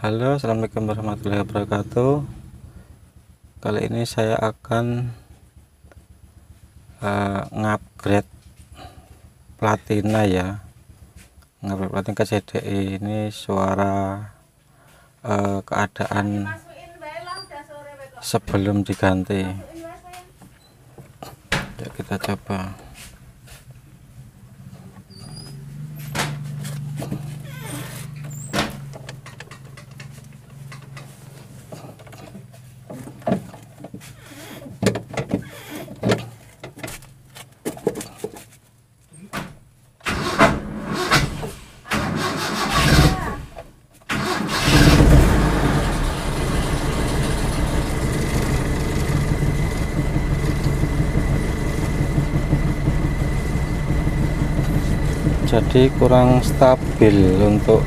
Halo assalamualaikum warahmatullahi wabarakatuh. Kali ini saya akan uh, ngupgrade platina ya. Ngupgrade platina ke CDI ini suara uh, keadaan sebelum diganti. Ya kita coba jadi kurang stabil untuk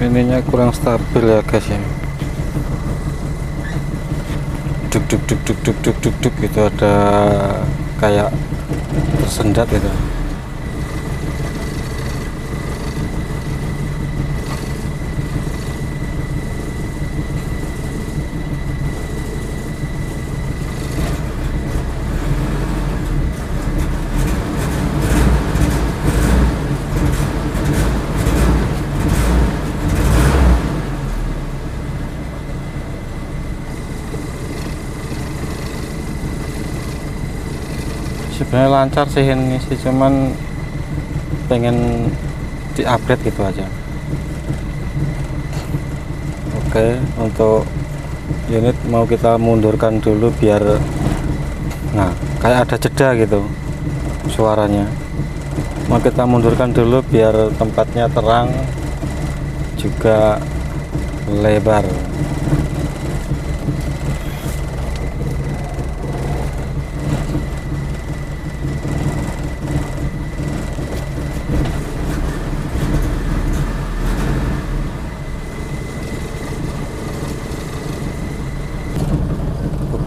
ininya kurang stabil ya guys ya duk duk duk duk duk duk duk duk itu ada kayak tersendat gitu sebenarnya lancar sih ini sih cuman pengen di upgrade gitu aja. Oke untuk unit mau kita mundurkan dulu biar nah kayak ada jeda gitu suaranya. Mau kita mundurkan dulu biar tempatnya terang juga lebar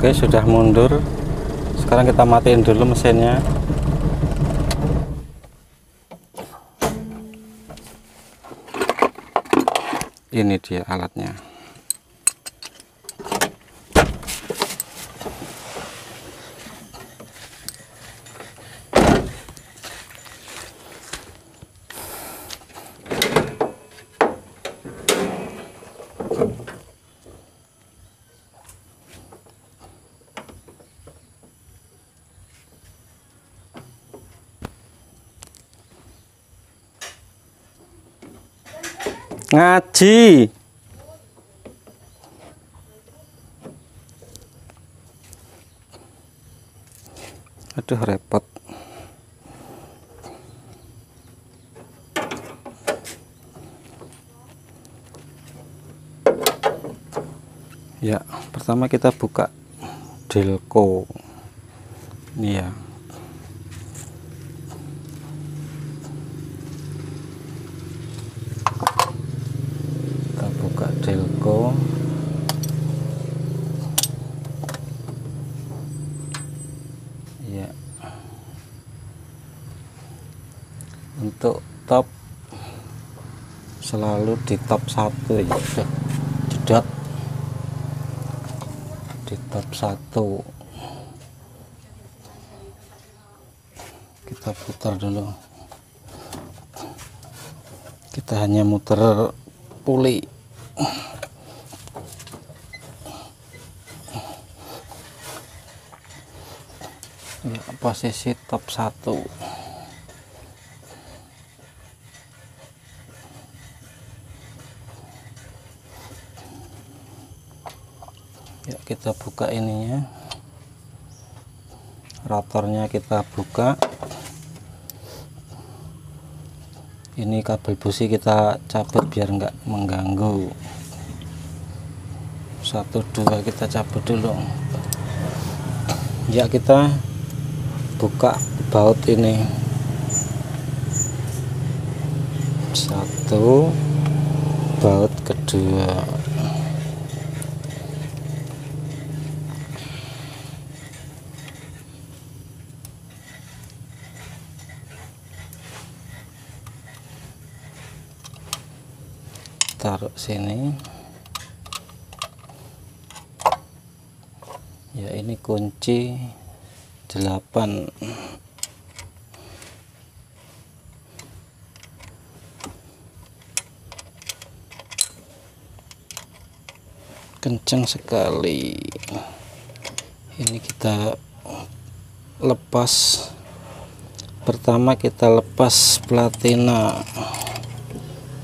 Oke sudah mundur. Sekarang kita matiin dulu mesinnya. Ini dia alatnya ngaji. Aduh repot. Ya pertama kita buka delco. Ini ya kita buka delco ya untuk top selalu di top satu ya. Jedot di top satu. Kita putar dulu. Kita hanya muter puli. Posisi top satu ya kita buka ininya. Rotornya kita buka. Ini kabel busi kita cabut biar enggak mengganggu. Satu dua kita cabut dulu. Ya kita buka baut ini. Satu baut kedua taruh sini. Ya ini kunci 8 kencang sekali. Ini kita lepas. Pertama kita lepas platina.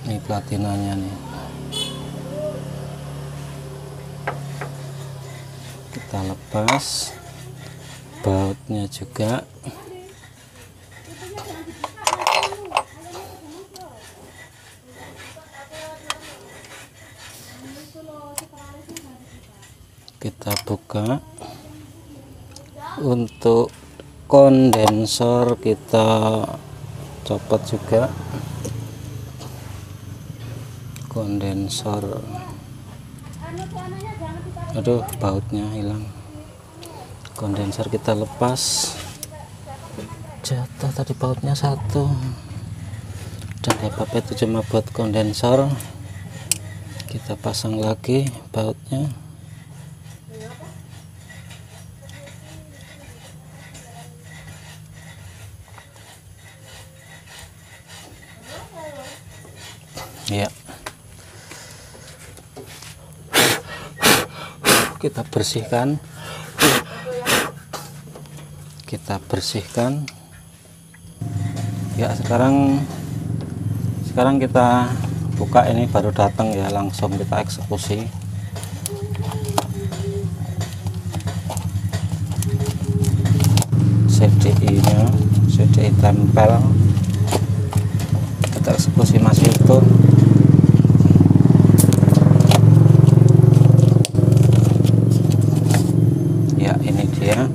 Ini platinanya nih kita lepas. Bautnya juga. Kita buka. Untuk kondensor kita copot juga. Kondensor aduh bautnya hilang. Kondensor kita lepas. Jatuh tadi bautnya satu. Dan apa itu cuma buat kondensor kita pasang lagi bautnya ya kita bersihkan kita bersihkan. Ya sekarang sekarang kita buka ini baru datang ya langsung kita eksekusi. CDI nya CDI tempel. Kita eksekusi masih utuh ya ini dia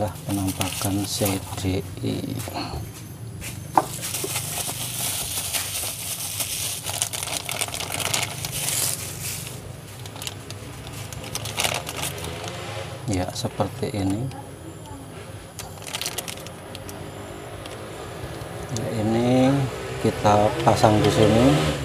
inilah penampakan CDI ya seperti ini. Ya, ini kita pasang di sini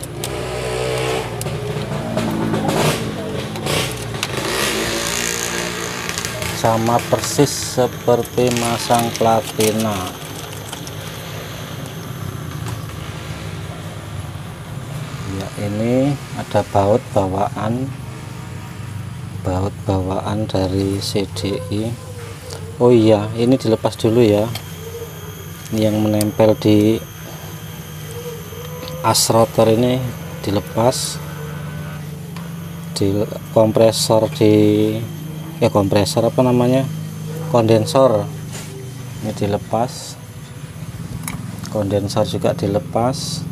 sama persis seperti masang platina. Ya ini ada baut bawaan baut bawaan dari CDI Oh iya ini dilepas dulu ya. Yang menempel di as rotor ini dilepas di kompresor di ya kompresor apa namanya? Kondensor. Ini dilepas. Kondensor juga dilepas.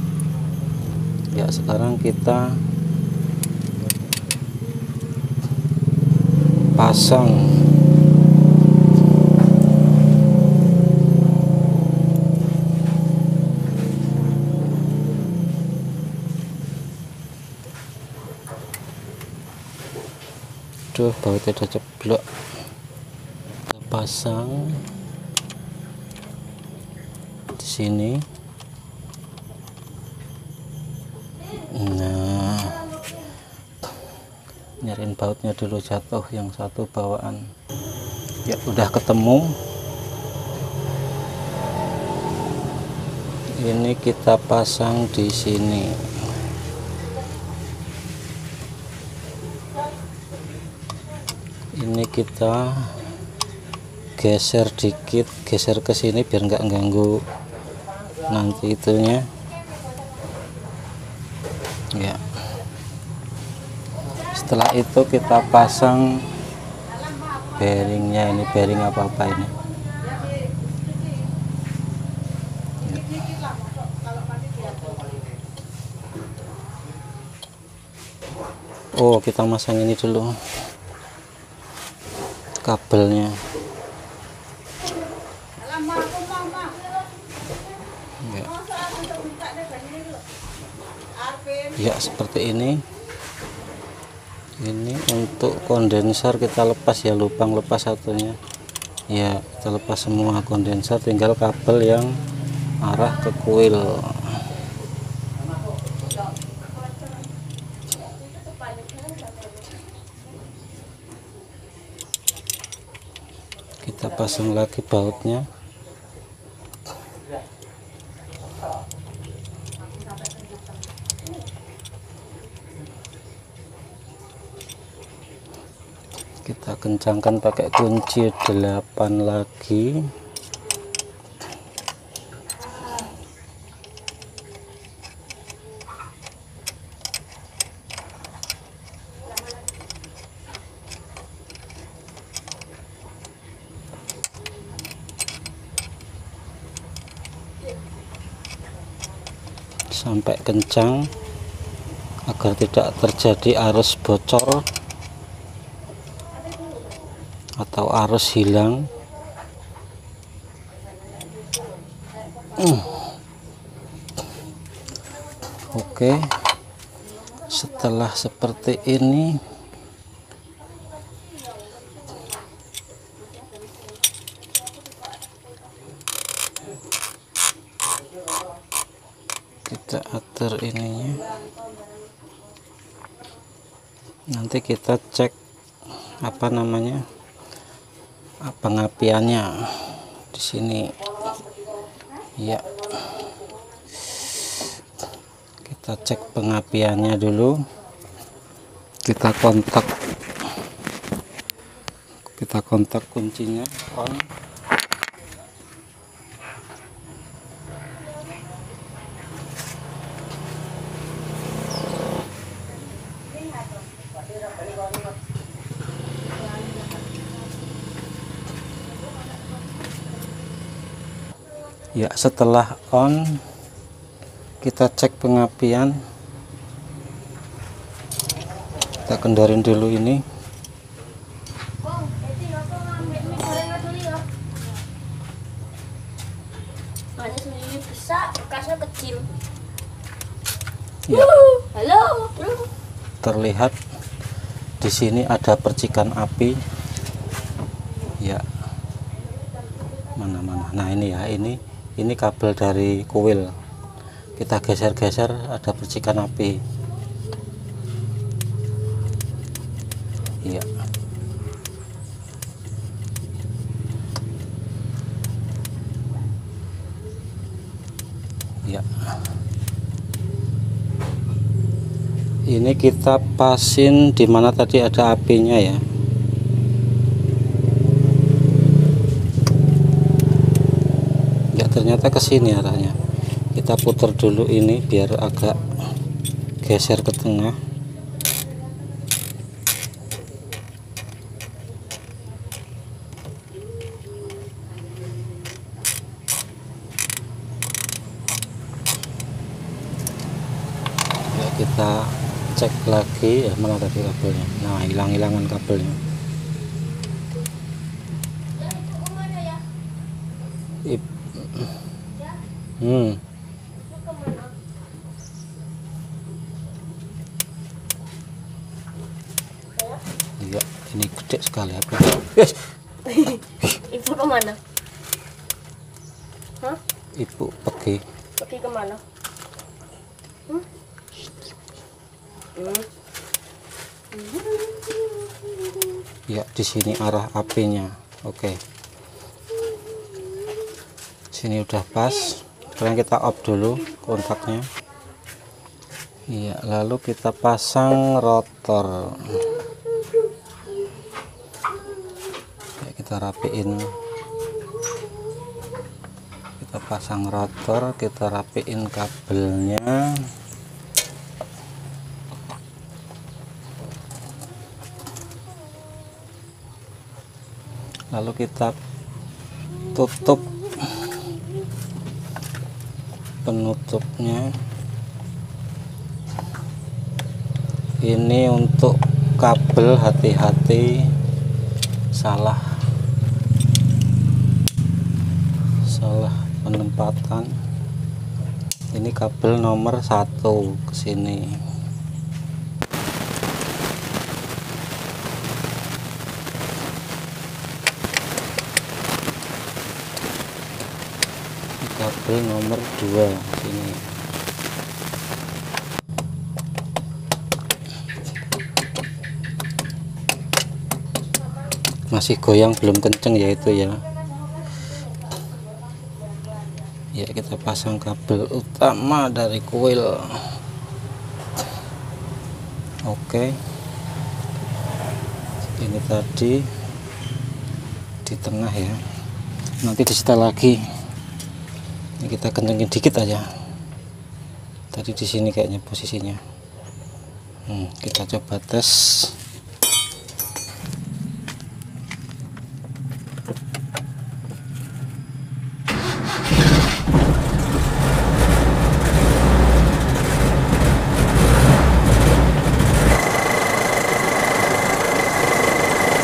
Ya sekarang kita pasang Duh, bautnya udah ceblok. Kita pasang di sini. Nah, nyariin bautnya dulu jatuh yang satu bawaan. Ya, udah ketemu. Ini kita pasang di sini. ini kita geser dikit geser ke sini biar nggak ganggu nanti itunya. Ya. Setelah itu kita pasang bearingnya ini bearing apa apa ini. Oh kita masang ini dulu kabelnya. Ya. seperti ini. Ini untuk kondensor kita lepas ya lubang lepas satunya. Ya kita lepas semua kondensor tinggal kabel yang arah ke kuil kita pasang lagi bautnya. Kita kencangkan pakai kunci 8 lagi sampai kencang agar tidak terjadi arus bocor atau arus hilang hmm. oke setelah seperti ini kita atur ininya nanti kita cek apa namanya pengapiannya di sini. Ya kita cek pengapiannya dulu. Kita kontak. Kita kontak kuncinya on ya setelah on kita cek pengapian. Kita kendarin dulu ini. Ya. halo. Terlihat di sini ada percikan api. Ya. Mana-mana. Nah ini ya ini ini kabel dari kuil. Kita geser-geser ada percikan api. Iya. Iya. Ini kita pasin di mana tadi ada apinya ya ternyata ke sini arahnya. Kita putar dulu ini biar agak geser ke tengah. Ya kita cek lagi ya mana tadi kabelnya. Nah hilang-hilangan kabelnya Hmm. Iya, ini gede sekali apa? Yes. Ibu ke mana? Hah? Ibu pergi. Pergi ke mana? Hmm? Hmm. Ya, di sini arah apinya. Oke. Okay. Sini udah pas sekarang kita off dulu kontaknya. Iya lalu kita pasang rotor. Kita rapiin. Kita pasang rotor kita rapiin kabelnya. Lalu kita tutup penutupnya. Ini untuk kabel hati-hati. Salah. Salah penempatan. Ini kabel nomor satu ke sini Ini kabel nomor dua sini. Masih goyang belum kenceng ya itu ya. Ya kita pasang kabel utama dari kuil. Oke. Ini tadi di tengah ya. Nanti disetel lagi ini kita kencengin dikit aja. Tadi di sini kayaknya posisinya. Hmm, kita coba tes.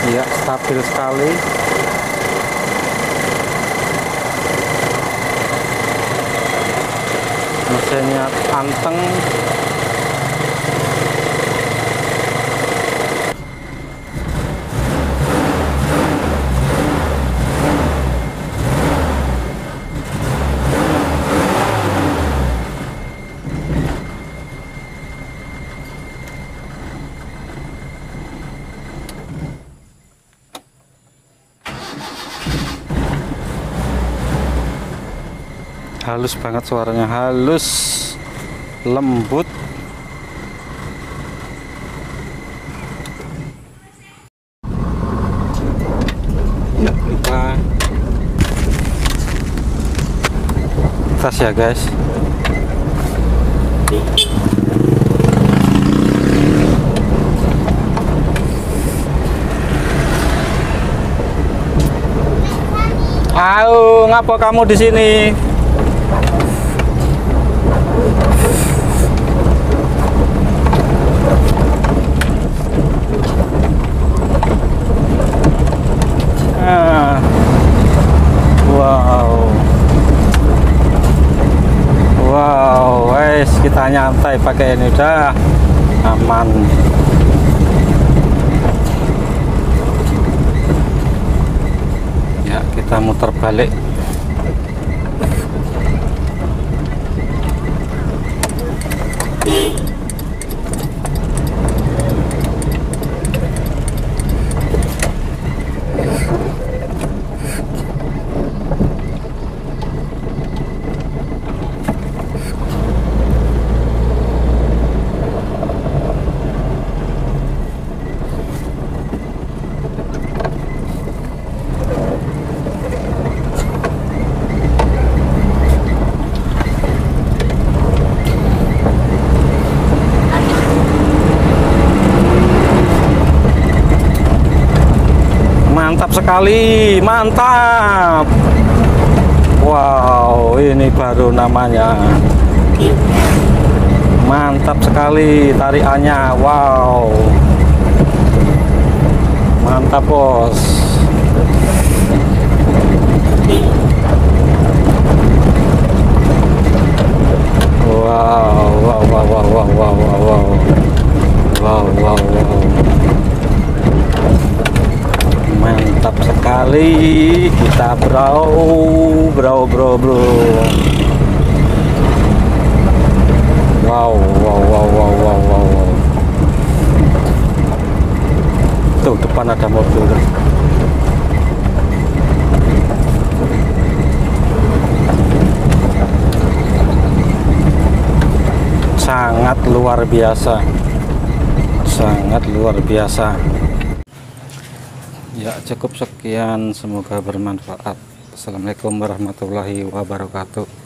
Ya stabil sekali mesinnya anteng halus banget suaranya halus lembut. Kita tes ya guys. Au, ngapa kamu di sini? Ah. Wow. Wow, wes kita pakai ini udah aman. Ya, kita muter balik. Mantap sekali, mantap. Wow, ini baru namanya. Mantap sekali tarikannya. Wow. Mantap, Bos. Wow, wow, wow, wow, wow, wow, wow. Wow, wow, wow. Mantap sekali kita bro, bro, bro, bro. Wow, wow, wow, wow, wow, wow, wow. Tuh depan ada mobil. Sangat luar biasa. Sangat luar biasa. Ya cukup sekian. Semoga bermanfaat. Assalamualaikum warahmatullahi wabarakatuh